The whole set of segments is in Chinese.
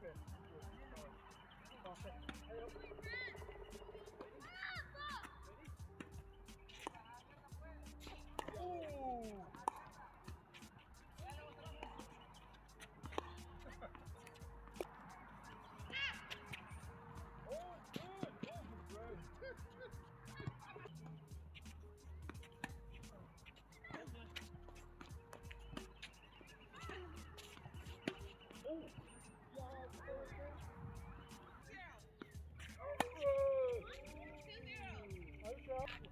Leo Yeah.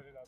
révéler la